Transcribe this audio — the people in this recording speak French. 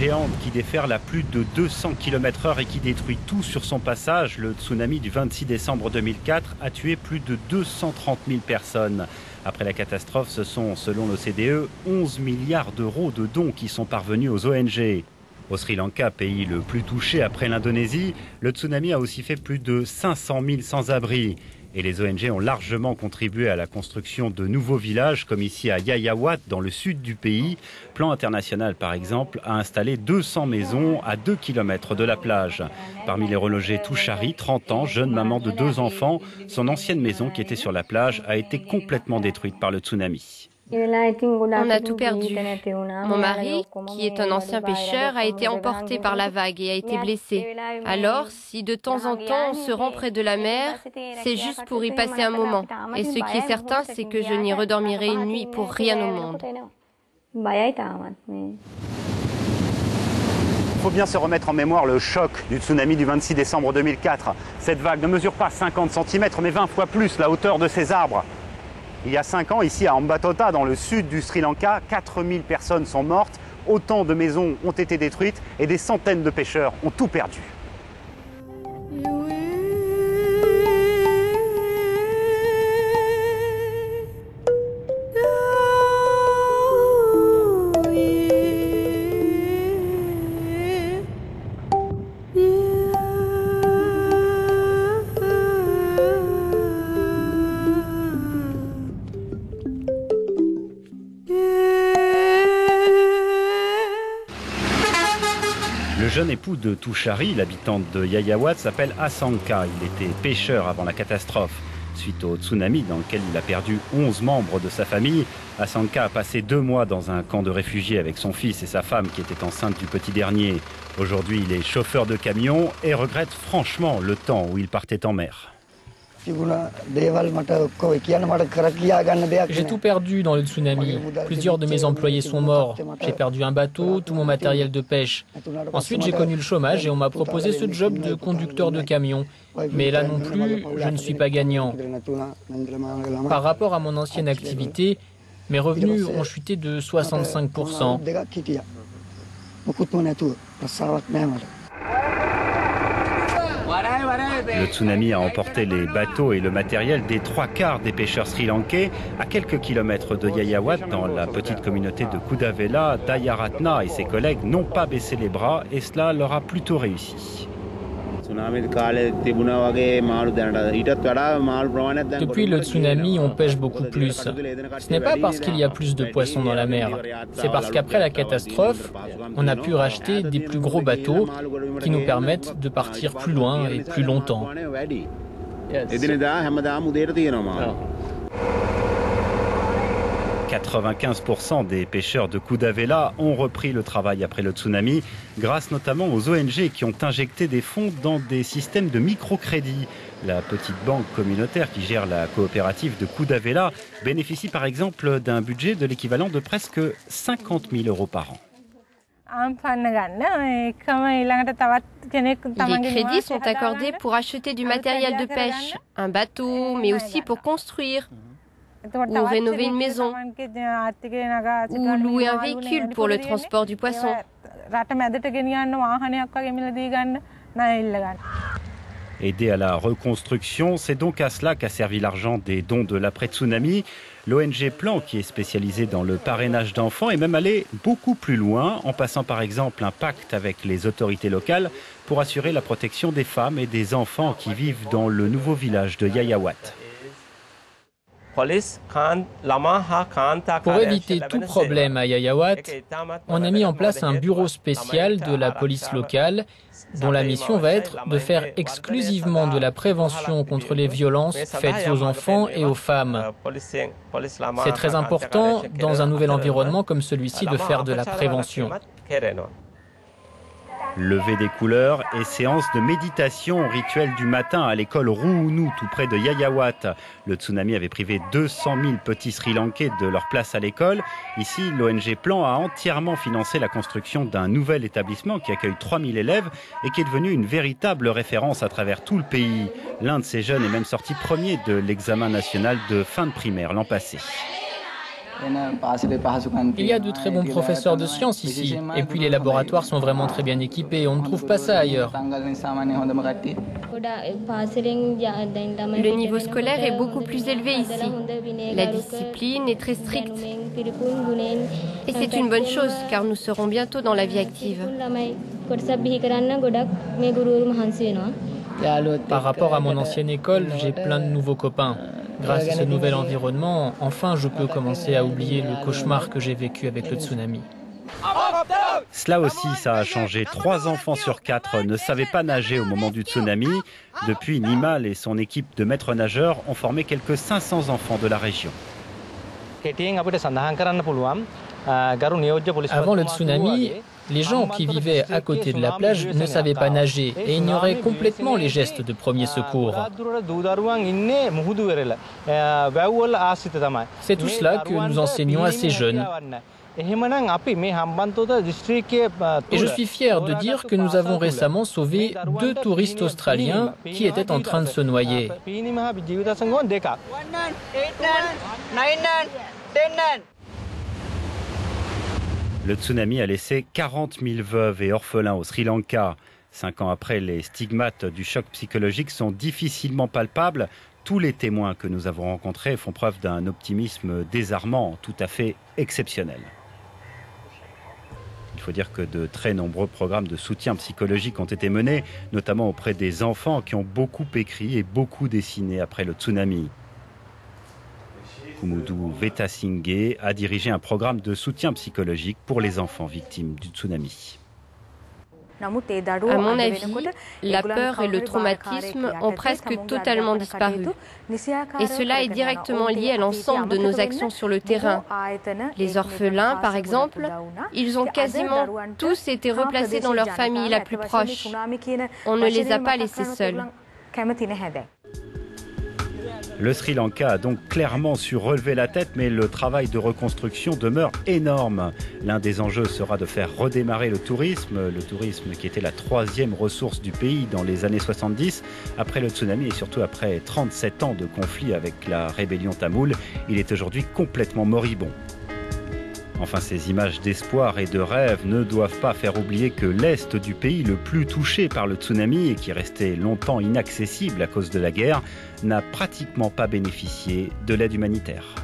géante qui déferle à plus de 200 km/h et qui détruit tout sur son passage. Le tsunami du 26 décembre 2004 a tué plus de 230 000 personnes. Après la catastrophe, ce sont, selon l'OCDE, 11 milliards d'euros de dons qui sont parvenus aux ONG. Au Sri Lanka, pays le plus touché après l'Indonésie, le tsunami a aussi fait plus de 500 000 sans-abri. Et les ONG ont largement contribué à la construction de nouveaux villages, comme ici à Yayawat, dans le sud du pays. Plan International, par exemple, a installé 200 maisons à 2 km de la plage. Parmi les relogés Touchari, 30 ans, jeune maman de deux enfants, son ancienne maison qui était sur la plage a été complètement détruite par le tsunami. On a tout perdu. Mon mari, qui est un ancien pêcheur, a été emporté par la vague et a été blessé. Alors, si de temps en temps on se rend près de la mer, c'est juste pour y passer un moment. Et ce qui est certain, c'est que je n'y redormirai une nuit pour rien au monde. Il faut bien se remettre en mémoire le choc du tsunami du 26 décembre 2004. Cette vague ne mesure pas 50 cm, mais 20 fois plus la hauteur de ces arbres. Il y a 5 ans, ici à Ambatota, dans le sud du Sri Lanka, 4000 personnes sont mortes, autant de maisons ont été détruites et des centaines de pêcheurs ont tout perdu. Le jeune époux de Touchari, l'habitante de Yayawat, s'appelle Asanka. Il était pêcheur avant la catastrophe. Suite au tsunami dans lequel il a perdu 11 membres de sa famille, Asanka a passé deux mois dans un camp de réfugiés avec son fils et sa femme qui était enceinte du petit dernier. Aujourd'hui, il est chauffeur de camion et regrette franchement le temps où il partait en mer. J'ai tout perdu dans le tsunami. Plusieurs de mes employés sont morts. J'ai perdu un bateau, tout mon matériel de pêche. Ensuite, j'ai connu le chômage et on m'a proposé ce job de conducteur de camion. Mais là non plus, je ne suis pas gagnant. Par rapport à mon ancienne activité, mes revenus ont chuté de 65%. Le tsunami a emporté les bateaux et le matériel des trois quarts des pêcheurs sri-lankais. À quelques kilomètres de Yayawat, dans la petite communauté de Kudavela, Dayaratna et ses collègues n'ont pas baissé les bras et cela leur a plutôt réussi. Depuis le tsunami, on pêche beaucoup plus. Ce n'est pas parce qu'il y a plus de poissons dans la mer, c'est parce qu'après la catastrophe, on a pu racheter des plus gros bateaux qui nous permettent de partir plus loin et plus longtemps. 95% des pêcheurs de Kudavela ont repris le travail après le tsunami, grâce notamment aux ONG qui ont injecté des fonds dans des systèmes de microcrédit. La petite banque communautaire qui gère la coopérative de Kudavela bénéficie par exemple d'un budget de l'équivalent de presque 50 000 euros par an. Les crédits sont accordés pour acheter du matériel de pêche, un bateau, mais aussi pour construire ou rénover une maison, ou louer un véhicule pour le transport du poisson. Aider à la reconstruction, c'est donc à cela qu'a servi l'argent des dons de l'après-tsunami. L'ONG Plan, qui est spécialisée dans le parrainage d'enfants, est même allé beaucoup plus loin, en passant par exemple un pacte avec les autorités locales pour assurer la protection des femmes et des enfants qui vivent dans le nouveau village de Yayawat. Pour éviter tout problème à Yayawat, on a mis en place un bureau spécial de la police locale dont la mission va être de faire exclusivement de la prévention contre les violences faites aux enfants et aux femmes. C'est très important dans un nouvel environnement comme celui-ci de faire de la prévention. Lever des couleurs et séance de méditation rituel du matin à l'école Rouounou, tout près de Yayawat. Le tsunami avait privé 200 000 petits Sri Lankais de leur place à l'école. Ici, l'ONG Plan a entièrement financé la construction d'un nouvel établissement qui accueille 3000 élèves et qui est devenu une véritable référence à travers tout le pays. L'un de ces jeunes est même sorti premier de l'examen national de fin de primaire l'an passé. Il y a de très bons professeurs de sciences ici, et puis les laboratoires sont vraiment très bien équipés, on ne trouve pas ça ailleurs. Le niveau scolaire est beaucoup plus élevé ici. La discipline est très stricte. Et c'est une bonne chose, car nous serons bientôt dans la vie active. Par rapport à mon ancienne école, j'ai plein de nouveaux copains. Grâce à ce nouvel environnement, enfin je peux commencer à oublier le cauchemar que j'ai vécu avec le tsunami. Cela aussi, ça a changé. Trois enfants sur quatre ne savaient pas nager au moment du tsunami. Depuis, Nimal et son équipe de maîtres nageurs ont formé quelques 500 enfants de la région. Avant le tsunami, les gens qui vivaient à côté de la plage ne savaient pas nager et ignoraient complètement les gestes de premier secours. C'est tout cela que nous enseignons à ces jeunes. Et je suis fier de dire que nous avons récemment sauvé deux touristes australiens qui étaient en train de se noyer. Le tsunami a laissé 40 000 veuves et orphelins au Sri Lanka. Cinq ans après, les stigmates du choc psychologique sont difficilement palpables. Tous les témoins que nous avons rencontrés font preuve d'un optimisme désarmant, tout à fait exceptionnel. Il faut dire que de très nombreux programmes de soutien psychologique ont été menés, notamment auprès des enfants qui ont beaucoup écrit et beaucoup dessiné après le tsunami. Kumudu Vetasinghe a dirigé un programme de soutien psychologique pour les enfants victimes du tsunami. À mon avis, la peur et le traumatisme ont presque totalement disparu. Et cela est directement lié à l'ensemble de nos actions sur le terrain. Les orphelins, par exemple, ils ont quasiment tous été replacés dans leur famille la plus proche. On ne les a pas laissés seuls. Le Sri Lanka a donc clairement su relever la tête, mais le travail de reconstruction demeure énorme. L'un des enjeux sera de faire redémarrer le tourisme, le tourisme qui était la troisième ressource du pays dans les années 70, après le tsunami et surtout après 37 ans de conflit avec la rébellion tamoule. Il est aujourd'hui complètement moribond. Enfin, ces images d'espoir et de rêve ne doivent pas faire oublier que l'Est du pays, le plus touché par le tsunami et qui restait longtemps inaccessible à cause de la guerre, n'a pratiquement pas bénéficié de l'aide humanitaire.